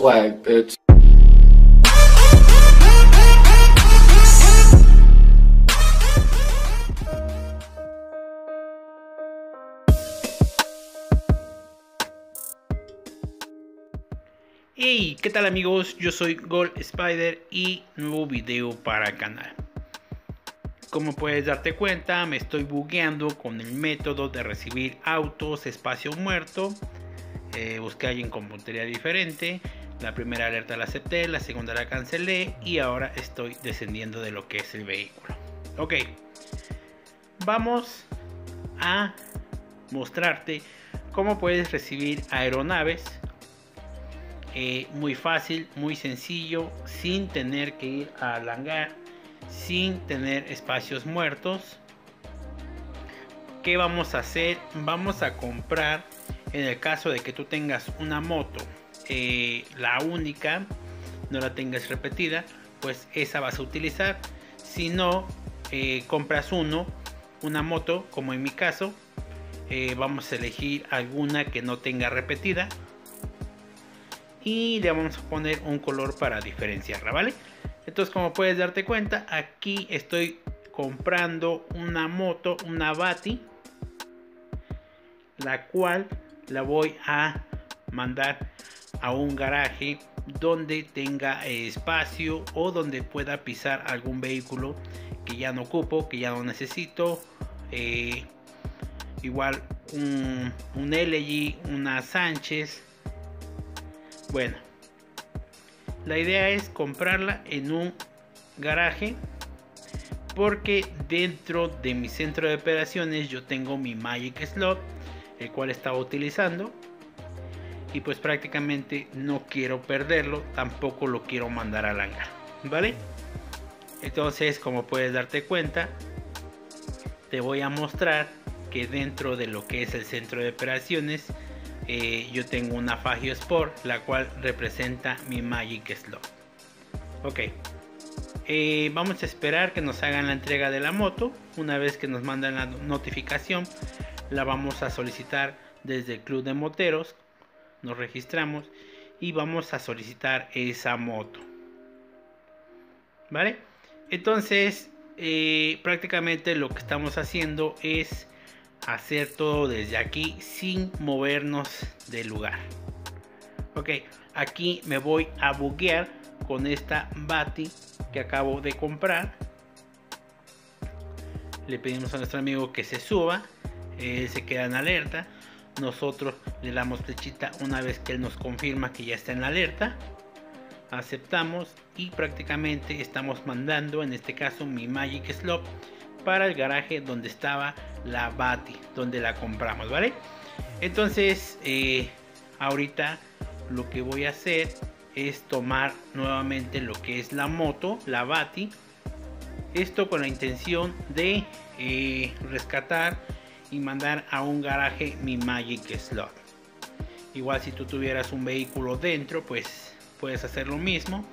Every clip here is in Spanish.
swag. Hey, ¿qué tal amigos? Yo soy Gold Spider y nuevo video para el canal. Como puedes darte cuenta, me estoy bugueando con el método de recibir autos espacio muerto. Eh, busqué a alguien con puntería diferente. La primera alerta la acepté, la segunda la cancelé y ahora estoy descendiendo de lo que es el vehículo. Ok, vamos a mostrarte cómo puedes recibir aeronaves eh, muy fácil, muy sencillo, sin tener que ir al hangar, sin tener espacios muertos. ¿Qué vamos a hacer? Vamos a comprar, en el caso de que tú tengas una moto, eh, la única, no la tengas repetida, pues esa vas a utilizar. Si no, eh, compras uno, una moto, como en mi caso, vamos a elegir alguna que no tenga repetida y le vamos a poner un color para diferenciarla, ¿vale? Entonces como puedes darte cuenta, aquí estoy comprando una moto, una Bati, la cual la voy a mandar a un garaje donde tenga espacio o donde pueda pisar algún vehículo que ya no ocupo, que ya no necesito. Eh, igual un, un LG, una Sánchez, bueno, la idea es comprarla en un garaje porque dentro de mi centro de operaciones yo tengo mi Magic Slot, el cual estaba utilizando y pues prácticamente no quiero perderlo, tampoco lo quiero mandar al hangar, ¿vale? Entonces, como puedes darte cuenta, te voy a mostrar que dentro de lo que es el centro de operaciones eh, yo tengo una Fagio Sport, la cual representa mi Magic Slot. Ok, eh, vamos a esperar que nos hagan la entrega de la moto. Una vez que nos mandan la notificación, la vamos a solicitar desde el club de moteros. Nos registramos y vamos a solicitar esa moto. ¿Vale? Entonces, eh, prácticamente lo que estamos haciendo es hacer todo desde aquí sin movernos del lugar. Ok, aquí me voy a buguear con esta Bati que acabo de comprar. Le pedimos a nuestro amigo que se suba. Él se queda en alerta. Nosotros le damos flechita una vez que él nos confirma que ya está en alerta. Aceptamos y prácticamente estamos mandando, en este caso, mi Magic Slot para el garaje donde estaba la Bati, donde la compramos, ¿vale? Entonces, eh, ahorita lo que voy a hacer es tomar nuevamente lo que es la moto, la Bati. Esto con la intención de eh, rescatar y mandar a un garaje mi Magic Slot. Igual si tú tuvieras un vehículo dentro, pues puedes hacer lo mismo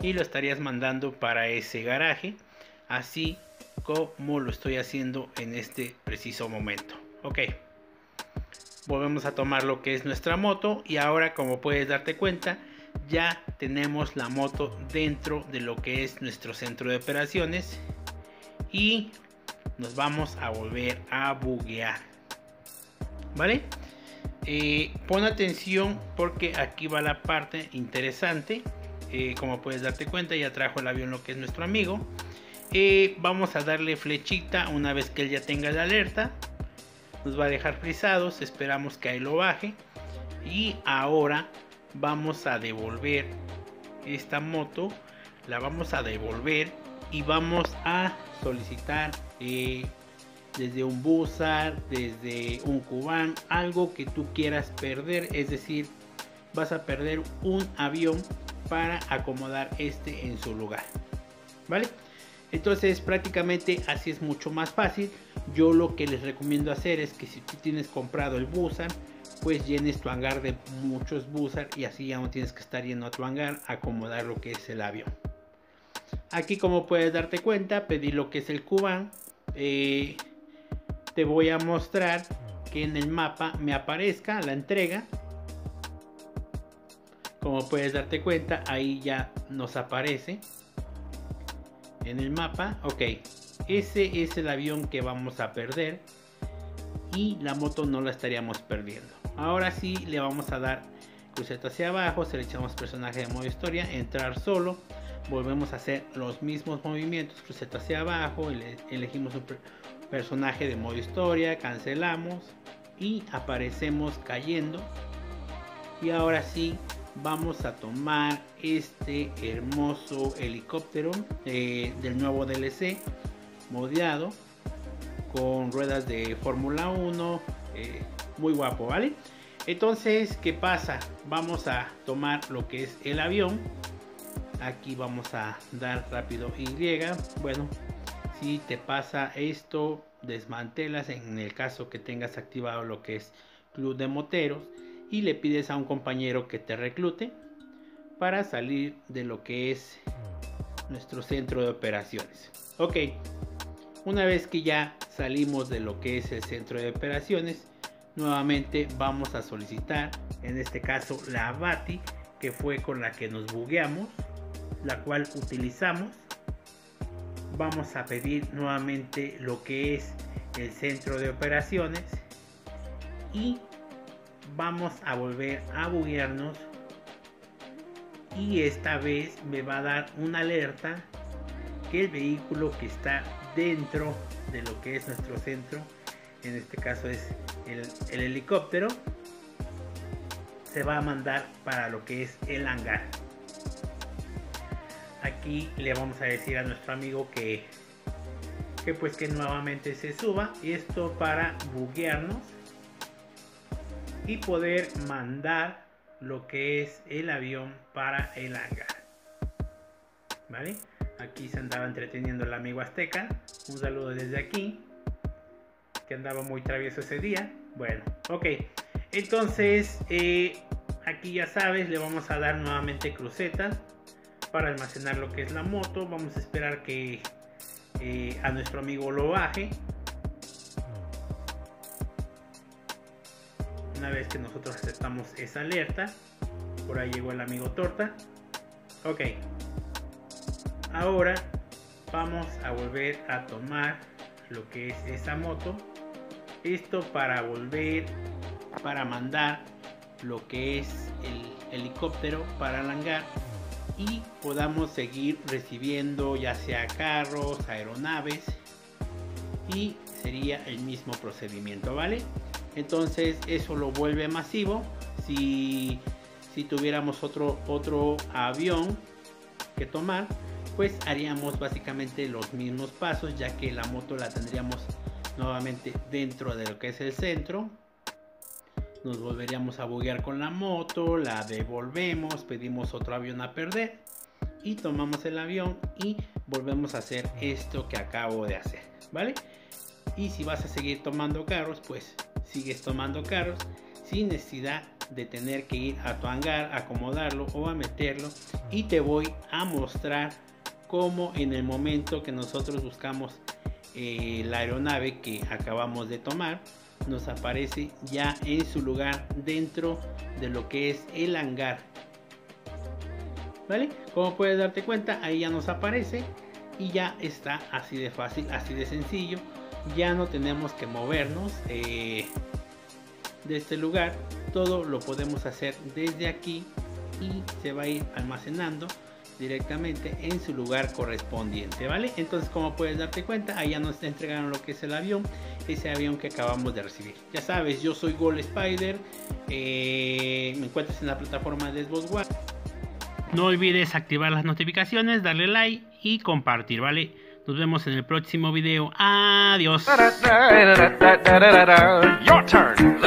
y lo estarías mandando para ese garaje. Así como lo estoy haciendo en este preciso momento. Ok. Volvemos a tomar lo que es nuestra moto y ahora como puedes darte cuenta ya tenemos la moto dentro de lo que es nuestro centro de operaciones y nos vamos a volver a buguear. ¿Vale? Eh, pon atención porque aquí va la parte interesante. Eh, como puedes darte cuenta ya trajo el avión lo que es nuestro amigo vamos a darle flechita una vez que él ya tenga la alerta. Nos va a dejar frisados. Esperamos que ahí lo baje. Y ahora vamos a devolver esta moto. La vamos a devolver y vamos a solicitar eh, desde un Bussard, desde un Cubán, algo que tú quieras perder. Es decir, vas a perder un avión para acomodar este en su lugar. ¿Vale? Entonces prácticamente así es mucho más fácil. Yo lo que les recomiendo hacer es que si tú tienes comprado el Busan, pues llenes tu hangar de muchos Busan y así ya no tienes que estar yendo a tu hangar acomodar lo que es el avión. Aquí como puedes darte cuenta, pedí lo que es el Cuban. Eh, te voy a mostrar que en el mapa me aparezca la entrega. como puedes darte cuenta ahí ya nos aparece en el mapa ok ese es el avión que vamos a perder y la moto no la estaríamos perdiendo ahora sí le vamos a dar cruceta hacia abajo seleccionamos personaje de modo historia entrar solo volvemos a hacer los mismos movimientos cruceta hacia abajo elegimos un personaje de modo historia cancelamos y aparecemos cayendo. Y ahora sí vamos a tomar este hermoso helicóptero eh, del nuevo DLC modeado con ruedas de Fórmula 1 eh, muy guapo vale entonces qué pasa vamos a tomar lo que es el avión aquí vamos a dar rápido Y bueno si te pasa esto desmantelas en el caso que tengas activado lo que es club de moteros y le pides a un compañero que te reclute para salir de lo que es nuestro centro de operaciones. Ok, una vez que ya salimos de lo que es el centro de operaciones, nuevamente vamos a solicitar, en este caso la BATI, que fue con la que nos bugueamos, la cual utilizamos. Vamos a pedir nuevamente lo que es el centro de operaciones y vamos a volver a buguearnos y esta vez me va a dar una alerta que el vehículo que está dentro de lo que es nuestro centro en este caso es el, el helicóptero se va a mandar para lo que es el hangar aquí le vamos a decir a nuestro amigo que que pues que nuevamente se suba y esto para buguearnos y poder mandar lo que es el avión para el hangar. ¿Vale? Aquí se andaba entreteniendo el amigo Azteca. Un saludo desde aquí. Que andaba muy travieso ese día. Bueno, ok. Entonces, eh, aquí ya sabes, le vamos a dar nuevamente cruceta para almacenar lo que es la moto. Vamos a esperar que eh, a nuestro amigo lo baje. Una vez que nosotros aceptamos esa alerta, por ahí llegó el amigo Torta. Ok. Ahora vamos a volver a tomar lo que es esa moto. Esto para volver, para mandar lo que es el helicóptero para el y podamos seguir recibiendo ya sea carros, aeronaves y sería el mismo procedimiento, ¿vale? Entonces eso lo vuelve masivo. Si, si tuviéramos otro, otro avión que tomar, pues haríamos básicamente los mismos pasos, ya que la moto la tendríamos nuevamente dentro de lo que es el centro. Nos volveríamos a buguear con la moto, la devolvemos, pedimos otro avión a perder y tomamos el avión y volvemos a hacer esto que acabo de hacer, ¿vale? Y si vas a seguir tomando carros, pues sigues tomando carros sin necesidad de tener que ir a tu hangar, acomodarlo o a meterlo. Y te voy a mostrar cómo en el momento que nosotros buscamos eh, la aeronave que acabamos de tomar, nos aparece ya en su lugar dentro de lo que es el hangar. ¿Vale? Como puedes darte cuenta, ahí ya nos aparece y ya está así de fácil, así de sencillo ya no tenemos que movernos eh, de este lugar todo lo podemos hacer desde aquí y se va a ir almacenando directamente en su lugar correspondiente vale entonces como puedes darte cuenta ya nos entregaron lo que es el avión ese avión que acabamos de recibir ya sabes yo soy Gold Spider eh, me encuentras en la plataforma de Xbox no olvides activar las notificaciones darle like y compartir vale nos vemos en el próximo video. Adiós. Your turn.